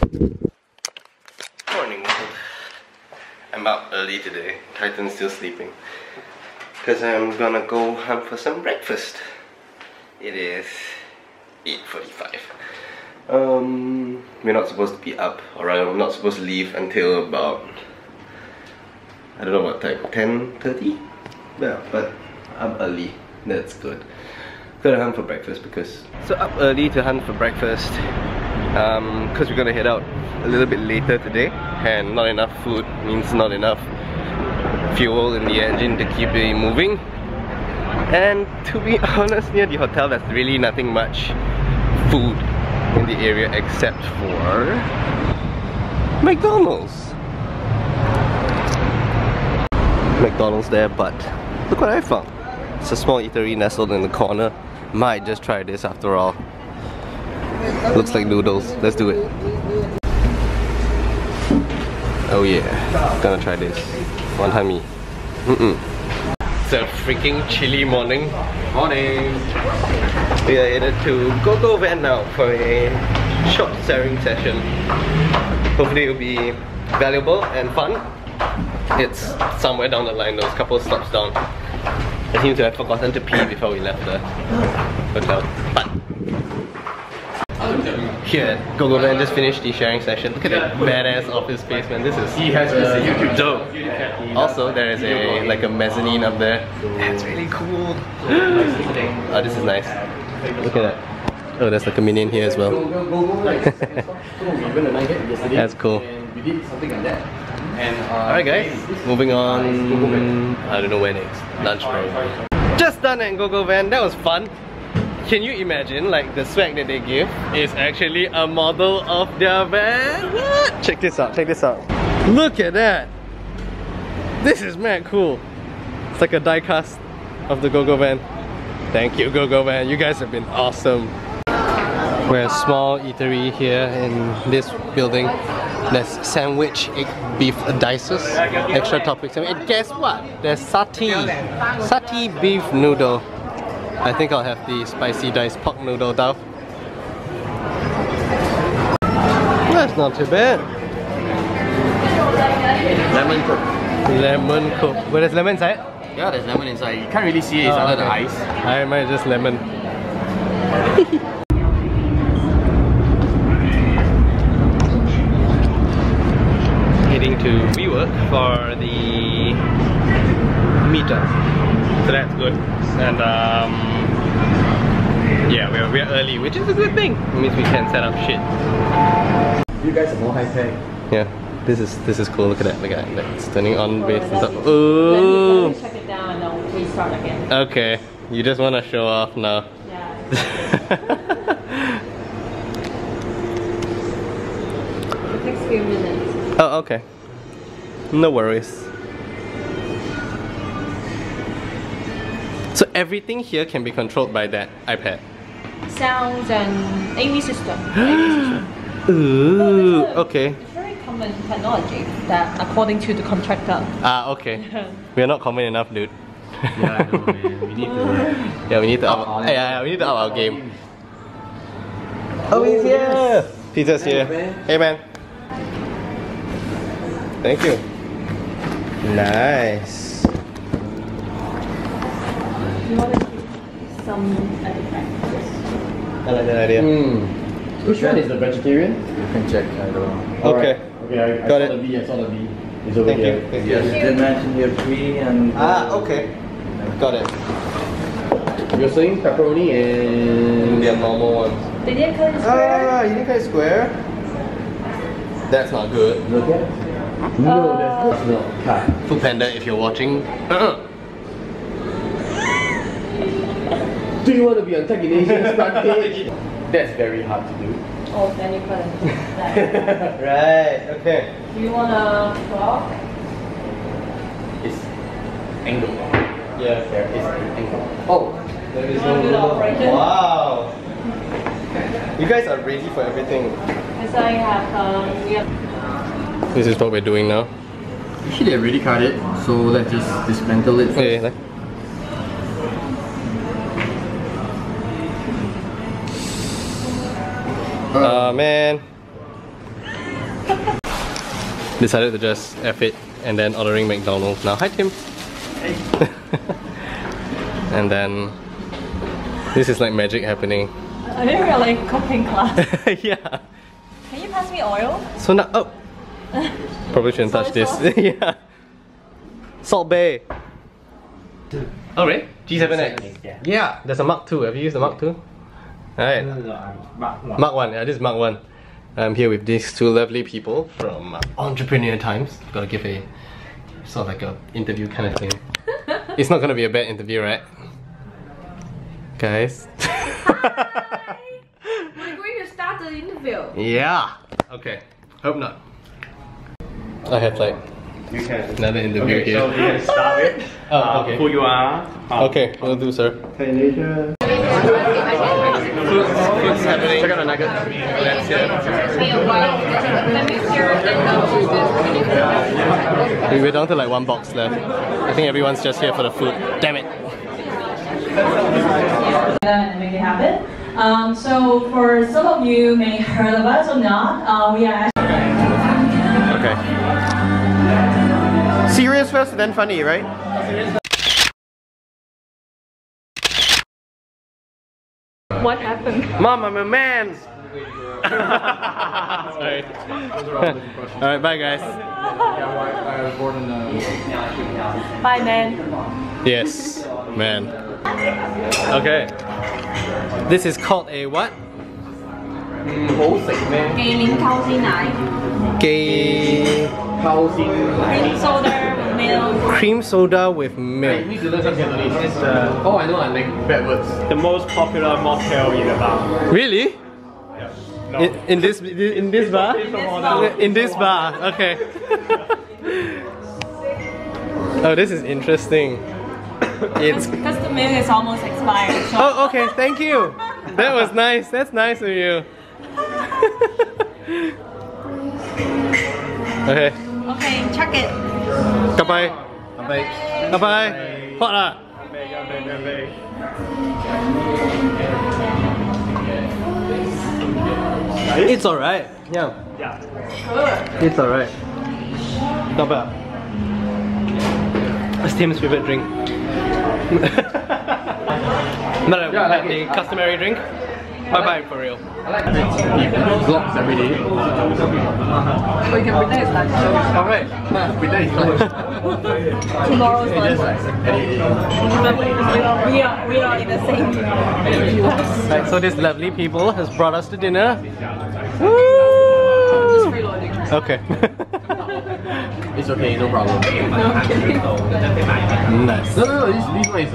Morning. I'm up early today. Titan's still sleeping. Because I'm gonna go hunt for some breakfast. It is 8.45. Um, we're not supposed to be up, or I'm not supposed to leave until about, I don't know what time, 10.30? Yeah, but I'm early, that's good. Gotta hunt for breakfast because... So up early to hunt for breakfast because um, we're gonna head out a little bit later today and not enough food means not enough fuel in the engine to keep it moving. And to be honest near the hotel there's really nothing much food in the area except for McDonald's. McDonald's there but look what I found. It's a small eatery nestled in the corner. Might just try this after all Looks like noodles. Let's do it. Oh yeah, gonna try this. Wanton mee. Mm -mm. It's a freaking chilly morning. Morning. We are headed to GoGoVan now for a short sharing session. Hopefully it'll be valuable and fun. It's somewhere down the line, those couple stops down. I seem to have forgotten to pee before we left the hotel. But at GoGoVan just finished the sharing session. Look at that badass office space, man. This is he has a uh, YouTube dope. Also, there is a like a mezzanine up there. That's really cool. oh, this is nice. Look at that. Oh, there's like a minion here as well. That's cool. Alright guys, moving on. I don't know where next. lunch break. Just done at GoGoVan. That was fun. Can you imagine like the swag that they give is actually a model of their van? What? Check this out, check this out. Look at that! This is mad cool. It's like a die cast of the GoGoVan. Thank you GoGo -Go van, you guys have been awesome. We're a small eatery here in this building. There's sandwich, egg beef dices, extra toppings. And guess what? There's sati, sati beef noodle. I think I'll have the spicy diced pork noodle dao. That's not too bad. Lemon cook. Lemon cook. Where there's lemon inside? Yeah, there's lemon inside. You can't really see it, it's oh, under okay. the ice. I might just lemon. Heading to WeWork for the meetup so that's good and um, yeah we're, we're early which is a good thing. It means we can set up shit. You guys are more high tech. Yeah this is this is cool. Look at that look at that it's turning on base and stuff Ooh. Let me check it down and then we start again. Okay you just want to show off now. Yeah. It takes a few minutes. Oh okay. No worries So everything here can be controlled by that iPad. Sounds and AV system. AV system. Ooh, okay. It's very common technology that according to the contractor. Ah, okay. we are not common enough, dude. yeah, I know, man. We need to. yeah, we need to up. Oh, yeah, yeah, we need to up our game. Oh, he's here. Peter's here. Hey, man. Thank you. Nice. you want to keep some at the. I like that idea. Mm. Which one is the vegetarian? You can check. I don't know. Okay. Right. Okay, I, I Got saw it. the V. I saw the V. It's over Thank here. you. Thank Yes, you. they mentioned here three and Ah, okay. Got it. You're saying pepperoni and The normal ones. They didn't cut it square. Ah, you didn't cut it square? That's not good. look at. No, that's not. Cut. Foodpanda, if you're watching. Do you want to be on Tech in Asia's front page? That's very hard to do. Oh, then you cut it. right, okay. Do you want to talk? It's angle. Yeah. There is an angle. Oh, There is You wanna do the operation? Wow. You guys are ready for everything. Because I have, um, we This is what we're doing now. actually I already cut it, so let's just dismantle it first. Okay, like. Ah man. decided to just F it and then ordering McDonald's now. Hi Tim. and then this is like magic happening. I think we're like cooking class. yeah. Can you pass me oil? So now oh probably shouldn't touch this. yeah. Salt Bae. Oh really? G7X. Yeah. Yeah, there's a Mark 2. Have you used the Mark 2? Alright. Mark 1, yeah, this is Mark 1. I'm here with these two lovely people from uh, Entrepreneur Times. Gotta give a sort of like a interview kind of thing. it's not gonna be a bad interview, right? Guys. We're going to start the interview. yeah. Okay. Hope not. I have like You can. another interview Okay, here. so we can start with Oh, uh, okay. who you are. uh, Okay, will do, sir. Indonesia. What's happening? Check out the nugget. That's it. We're down to like one box left. I think everyone's just here for the food. Damn it. and make it happen. Um, so for some of you may heard of us or not, uh, we are Okay. Serious first, then funny, right? What happened? Mom, I'm a man. Sorry. Alright, bye guys. I was born in uh, Bye, man. Yes, man. Okay. This is called a what? Gay Ling Cao Xin Nai. Gay soda, milk. cream soda with milk. need to learn some Cantonese. Uh, oh, I know, I like bad words. The most popular mocktail in the bar. Really? No. In, in this in this bar? It's from order. In this bar, okay. oh, this is interesting. It's Because the milk is almost expired. So oh, okay. Thank you. That was nice. That's nice of you. okay. Okay, check it. Goodbye. Goodbye. Goodbye. Hot ah. It's alright. Yeah. Yeah. It's alright. Not bad. What's Tim's favorite drink? Not a, Yeah, like the customary drink. Bye bye for real. I like vlogs every day. So you can pretend it's lunch. Alright. Pretend it's lunch. Tomorrow's It's lunch. like. We are, we are in the same universe. Right, so this lovely people has brought us to dinner. Woo! Okay. It's okay, no problem. nice. No, no, no, this, this one is